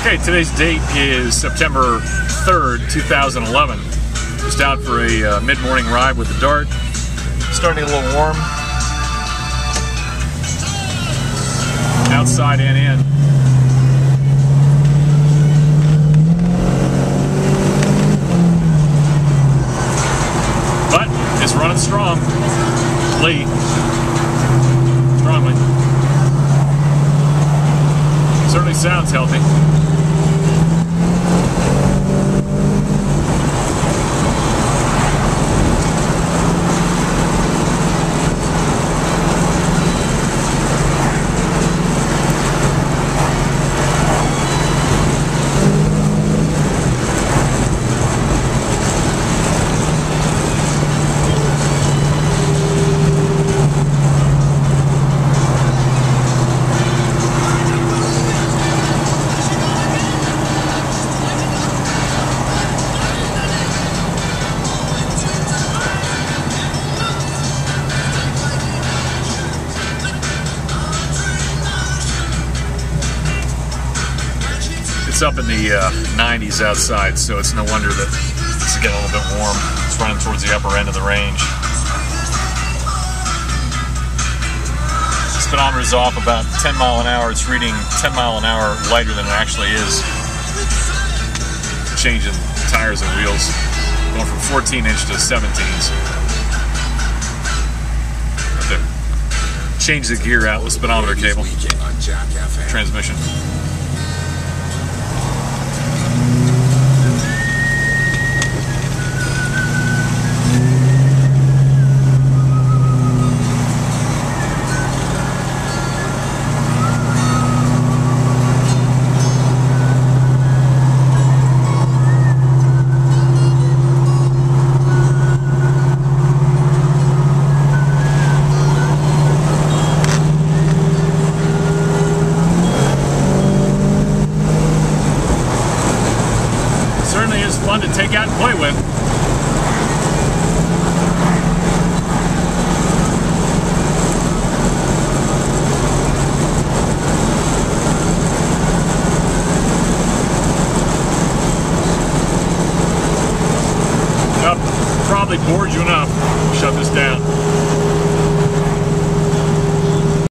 Okay, today's date is September 3rd, 2011. Just out for a uh, mid-morning ride with the Dart. Starting a little warm. Outside and in. But it's running strong. Lee. Certainly sounds healthy. It's up in the uh, 90s outside, so it's no wonder that it's getting a little bit warm. It's running towards the upper end of the range. Speedometer is off about 10 mile an hour. It's reading 10 mile an hour lighter than it actually is. Changing tires and wheels, going from 14 inch to 17s. Have to change the gear out with speedometer cable. Transmission. Is fun to take out and play with. Yep, probably bored you enough. Shut